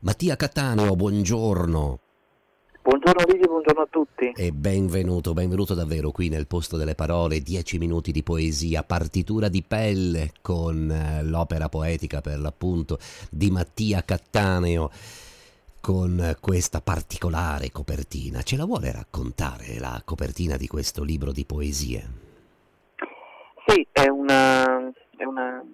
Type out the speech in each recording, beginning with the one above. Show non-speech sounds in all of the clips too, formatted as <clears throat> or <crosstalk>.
Mattia Cattaneo, buongiorno. Buongiorno Livio, buongiorno a tutti. E benvenuto, benvenuto davvero qui nel posto delle parole, 10 minuti di poesia, partitura di pelle con eh, l'opera poetica per l'appunto di Mattia Cattaneo con questa particolare copertina. Ce la vuole raccontare la copertina di questo libro di poesie? Sì, è, una, è una,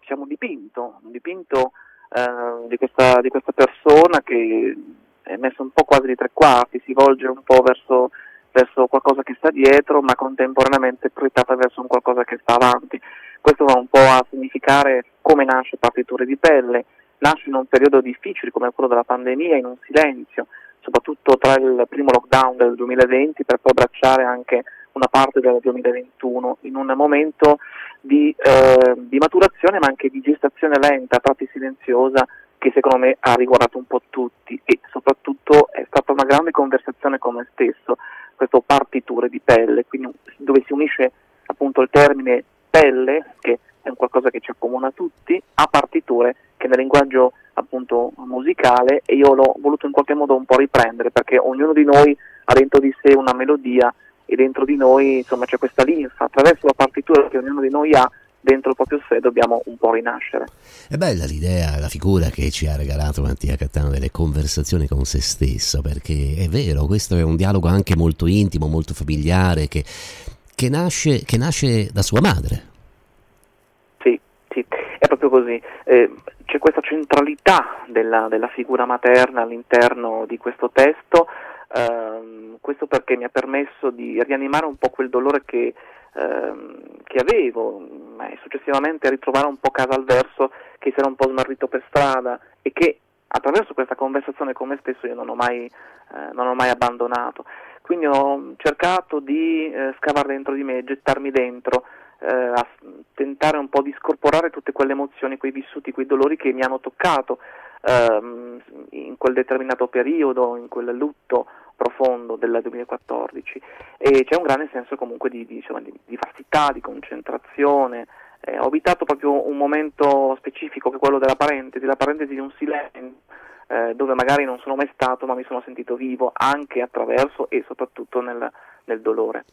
diciamo, un dipinto, un dipinto eh, di, questa, di questa persona che è messo un po' quasi di tre quarti, si volge un po' verso, verso qualcosa che sta dietro, ma contemporaneamente proiettata verso un qualcosa che sta avanti. Questo va un po' a significare come nasce Partiture di pelle, nasce in un periodo difficile come quello della pandemia, in un silenzio, soprattutto tra il primo lockdown del 2020 per poi abbracciare anche una parte del 2021, in un momento di, eh, di maturazione ma anche di gestazione lenta, a tratti silenziosa, che secondo me ha riguardato un po' tutti. E soprattutto è stata una grande conversazione con me stesso, questo partiture di pelle, quindi dove si unisce appunto il termine pelle, che è un qualcosa che ci accomuna tutti, a partiture che nel linguaggio appunto musicale e io l'ho voluto in qualche modo un po' riprendere perché ognuno di noi ha dentro di sé una melodia e dentro di noi insomma c'è questa linfa, attraverso la partitura che ognuno di noi ha dentro il proprio sé dobbiamo un po' rinascere. È bella l'idea, la figura che ci ha regalato Mattia Cattano delle conversazioni con se stesso, perché è vero, questo è un dialogo anche molto intimo, molto familiare, che, che, nasce, che nasce, da sua madre. Sì, sì, è proprio così. Eh, c'è questa centralità della, della, figura materna all'interno di questo testo, ehm, questo perché mi ha permesso di rianimare un po' quel dolore che ehm, che avevo e successivamente ritrovare un po' casa al verso che si era un po' smarrito per strada e che attraverso questa conversazione con me stesso io non ho mai, eh, non ho mai abbandonato. Quindi ho cercato di eh, scavare dentro di me, gettarmi dentro, eh, a tentare un po' di scorporare tutte quelle emozioni, quei vissuti, quei dolori che mi hanno toccato ehm, in quel determinato periodo, in quel lutto profondo del 2014 e c'è un grande senso comunque di, di, insomma, di, di vastità, di concentrazione. Eh, ho abitato proprio un momento specifico che è quello della parentesi, la parentesi di un silenzio eh, dove magari non sono mai stato ma mi sono sentito vivo anche attraverso e soprattutto nel, nel dolore.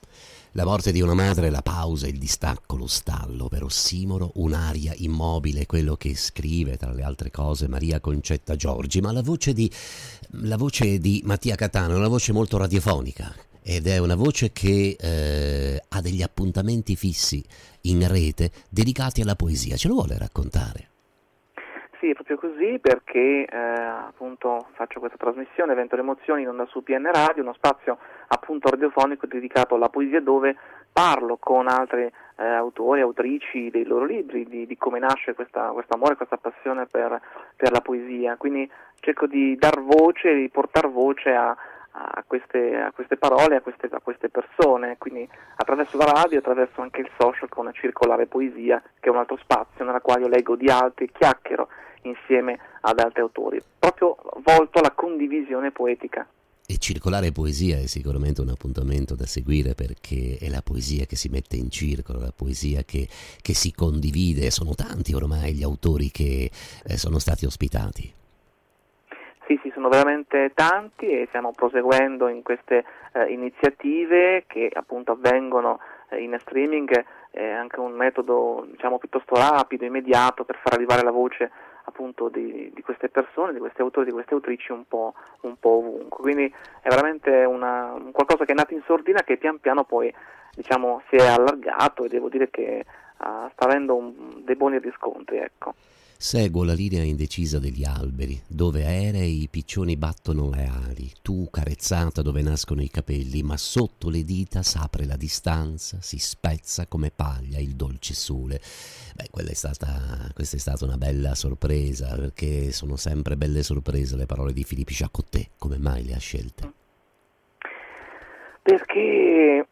La morte di una madre, la pausa, il distacco, lo stallo, per Ossimoro, un'aria immobile, quello che scrive tra le altre cose Maria Concetta Giorgi, ma la voce di, la voce di Mattia Catano è una voce molto radiofonica ed è una voce che eh, ha degli appuntamenti fissi in rete dedicati alla poesia. Ce lo vuole raccontare? Sì, è proprio così perché eh, appunto faccio questa trasmissione Evento le emozioni in onda su PN Radio, uno spazio appunto radiofonico dedicato alla poesia dove parlo con altri eh, autori, autrici dei loro libri, di, di come nasce questo amore, questa passione per, per, la poesia. Quindi cerco di dar voce, di portare voce a, a, queste, a queste, parole, a queste, a queste, persone, quindi attraverso la radio, attraverso anche il social con Circolare Poesia, che è un altro spazio nella quale io leggo di altri, chiacchiero insieme ad altri autori, proprio volto alla condivisione poetica. E circolare poesia è sicuramente un appuntamento da seguire perché è la poesia che si mette in circolo, la poesia che, che si condivide. Sono tanti ormai gli autori che eh, sono stati ospitati. Sì, sì, sono veramente tanti e stiamo proseguendo in queste eh, iniziative che appunto avvengono eh, in streaming, è anche un metodo diciamo piuttosto rapido, immediato per far arrivare la voce appunto di, di, queste persone, di questi autori, di queste autrici un po', un po ovunque. Quindi è veramente una, un qualcosa che è nato in sordina che pian piano poi diciamo, si è allargato e devo dire che uh, sta avendo un, dei buoni riscontri. Ecco. Seguo la linea indecisa degli alberi, dove aerei i piccioni battono le ali, tu carezzata dove nascono i capelli, ma sotto le dita s'apre la distanza, si spezza come paglia il dolce sole. Beh, è stata, questa è stata una bella sorpresa, perché sono sempre belle sorprese le parole di Filippo Giacottè, come mai le ha scelte? Perché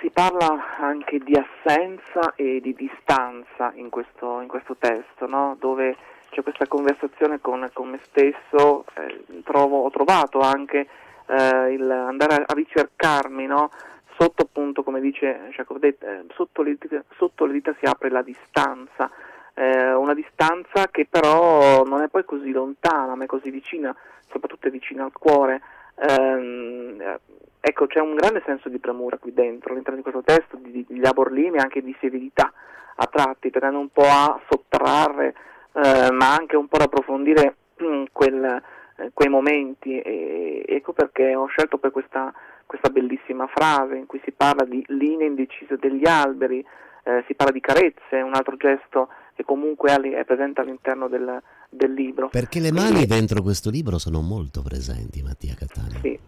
si parla anche di assenza e di distanza in questo, in questo testo, no? dove c'è questa conversazione con, con me stesso, eh, trovo, ho trovato anche eh, il andare a, a ricercarmi, no? sotto appunto, come dice Jacob eh, sotto, le, sotto le dita si apre la distanza, eh, una distanza che però non è poi così lontana, ma è così vicina, soprattutto è vicina al cuore. Eh, ecco, c'è un grande senso di premura qui dentro, all'interno di questo testo, di, di laborlime e anche di severità a tratti, tendendo un po' a sottrarre, eh, ma anche un po' ad approfondire mm, quel, eh, quei momenti. E, ecco perché ho scelto poi questa, questa bellissima frase in cui si parla di linee indecise degli alberi, eh, si parla di carezze, un altro gesto che comunque è presente all'interno del, del libro. Perché le mani Quindi, dentro questo libro sono molto presenti, Mattia Catania. Sì,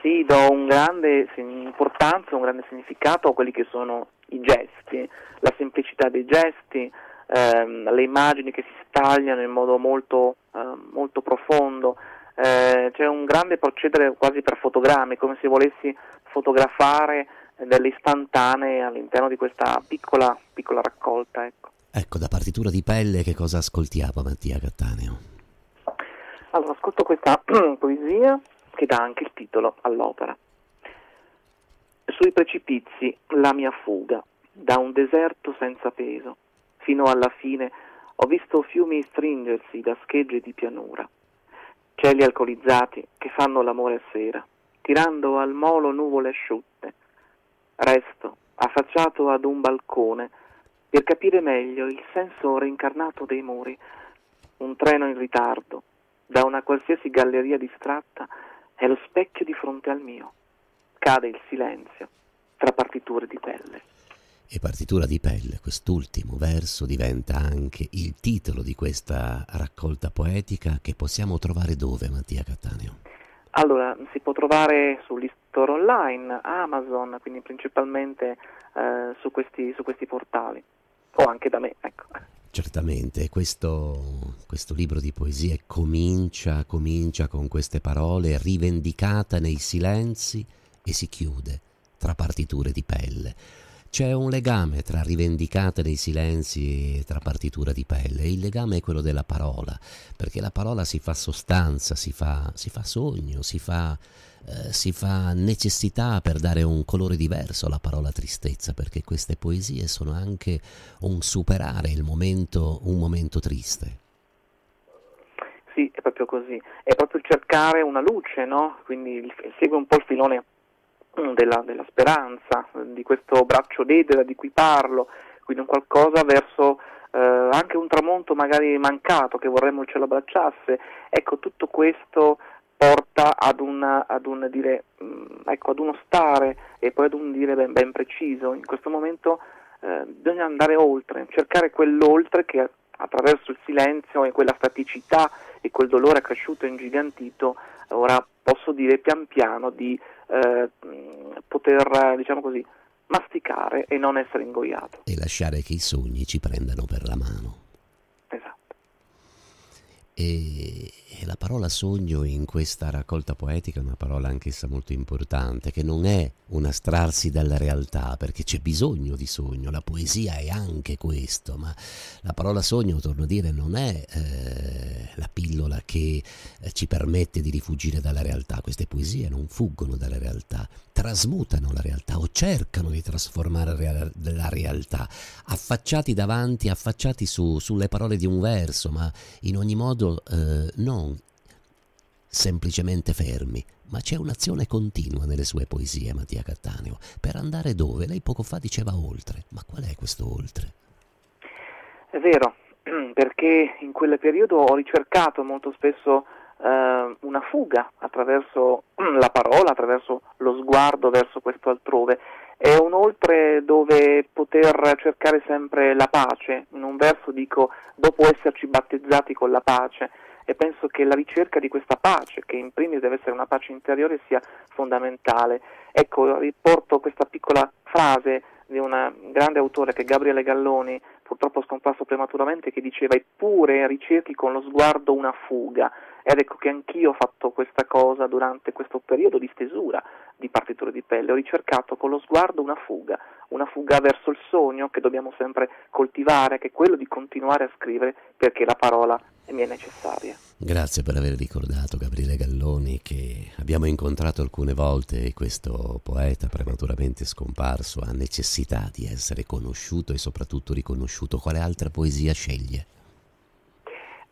sì, do un grande importanza, un grande significato a quelli che sono i gesti, la semplicità dei gesti, ehm, le immagini che si stagliano in modo molto, eh, molto profondo. Eh, c'è un grande procedere quasi per fotogrammi, come se volessi fotografare delle istantanee all'interno di questa piccola, piccola raccolta. Ecco. ecco, da partitura di pelle che cosa ascoltiamo Mattia Cattaneo? Allora, ascolto questa <clears throat> poesia che dà anche il titolo all'opera. Sui precipizi la mia fuga, da un deserto senza peso, fino alla fine ho visto fiumi stringersi da schegge di pianura, cieli alcolizzati che fanno l'amore a sera, tirando al molo nuvole asciutte. Resto affacciato ad un balcone per capire meglio il senso reincarnato dei muri. Un treno in ritardo, da una qualsiasi galleria distratta, è lo specchio di fronte al mio. Cade il silenzio tra partiture di pelle. E partitura di pelle, quest'ultimo verso diventa anche il titolo di questa raccolta poetica che possiamo trovare dove, Mattia Cattaneo? Allora, si può trovare sugli store online, Amazon, quindi principalmente eh, su, questi, su questi portali, o anche da me, ecco. Certamente, questo, questo, libro di poesie comincia, comincia con queste parole, rivendicata nei silenzi e si chiude tra partiture di pelle. C'è un legame tra rivendicata nei silenzi e tra partitura di pelle. Il legame è quello della parola, perché la parola si fa sostanza, si fa, si fa sogno, si fa eh, si fa necessità per dare un colore diverso alla parola tristezza, perché queste poesie sono anche un superare il momento, un momento triste. Sì, è proprio così, è proprio cercare una luce, no? Quindi segue un po' il filone della, della speranza, di questo braccio d'edera di cui parlo, quindi un qualcosa verso eh, anche un tramonto magari mancato che vorremmo il cielo abbracciasse. Ecco, tutto questo porta ad, una, ad, un dire, mm, ecco, ad uno stare e poi ad un dire ben, ben preciso. In questo momento eh, bisogna andare oltre, cercare quell'oltre che attraverso il silenzio e quella staticità e quel dolore cresciuto e ingigantito, ora posso dire pian piano di eh, poter, diciamo così, masticare e non essere ingoiato. E lasciare che i sogni ci prendano per la mano. E, e la parola sogno in questa raccolta poetica è una parola anch'essa molto importante, che non è un astrarsi dalla realtà, perché c'è bisogno di sogno, la poesia è anche questo, ma la parola sogno, torno a dire, non è eh, la pillola che eh, ci permette di rifugire dalla realtà, queste poesie non fuggono dalla realtà, trasmutano la realtà o cercano di trasformare la realtà, affacciati davanti, affacciati su, sulle parole di un verso, ma in ogni modo eh, non semplicemente fermi, ma c'è un'azione continua nelle sue poesie, Mattia Cattaneo, per andare dove? Lei poco fa diceva oltre, ma qual è questo oltre? È vero, <clears throat> perché in quel periodo ho ricercato molto spesso eh, una fuga attraverso <clears throat> la parola, attraverso lo sguardo verso questo altrove. È un oltre dove poter cercare sempre la pace. In un verso dico, dopo esserci battezzati con la pace, e penso che la ricerca di questa pace, che in primis deve essere una pace interiore, sia fondamentale. Ecco, riporto questa piccola frase di un grande autore che è Gabriele Galloni, purtroppo scomparso prematuramente, che diceva eppure ricerchi con lo sguardo una fuga. Ed ecco che anch'io ho fatto questa cosa durante questo periodo di stesura di partiture di pelle, ho ricercato con lo sguardo una fuga, una fuga verso il sogno che dobbiamo sempre coltivare, che è quello di continuare a scrivere perché la parola mi è necessaria. Grazie per aver ricordato Gabriele Galloni che abbiamo incontrato alcune volte e questo poeta prematuramente scomparso ha necessità di essere conosciuto e soprattutto riconosciuto. Quale altra poesia sceglie?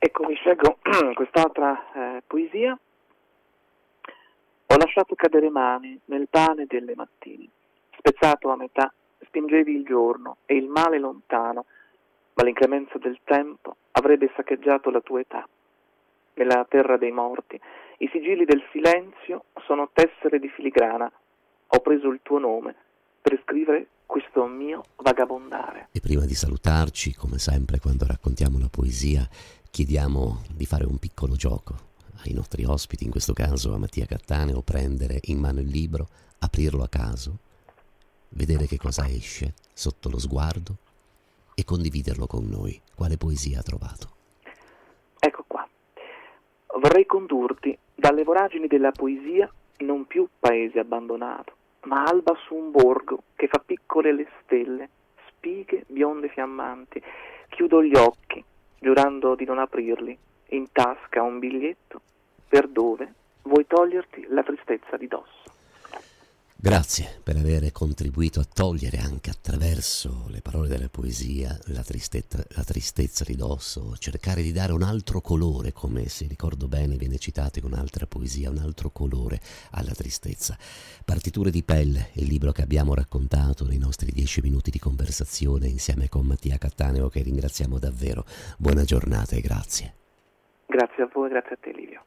Ecco, mi scelgo <clears throat> quest'altra eh, poesia. Ho lasciato cadere mani nel pane delle mattine, spezzato a metà, spingevi il giorno e il male lontano, ma l'inclemenza del tempo avrebbe saccheggiato la tua età. Nella terra dei morti, i sigilli del silenzio sono tessere di filigrana. Ho preso il tuo nome per scrivere questo mio vagabondare. E prima di salutarci, come sempre quando raccontiamo la poesia, chiediamo di fare un piccolo gioco ai nostri ospiti, in questo caso a Mattia Cattaneo, prendere in mano il libro, aprirlo a caso, vedere che cosa esce sotto lo sguardo e condividerlo con noi. Quale poesia ha trovato? Ecco qua. Vorrei condurti dalle voragini della poesia non più paese abbandonato, ma alba su un borgo che fa piccole le stelle, spighe bionde fiammanti. Chiudo gli occhi, giurando di non aprirli, in tasca un biglietto per dove vuoi toglierti la tristezza di dosso. Grazie per aver contribuito a togliere anche attraverso le parole della poesia la, tristezza, la tristezza di cercare di dare un altro colore, come se ricordo bene viene citato in un'altra poesia, un altro colore alla tristezza. Partiture di pelle, il libro che abbiamo raccontato nei nostri dieci minuti di conversazione insieme con Mattia Cattaneo che ringraziamo davvero. Buona giornata e grazie. Grazie a voi, grazie a te Livio.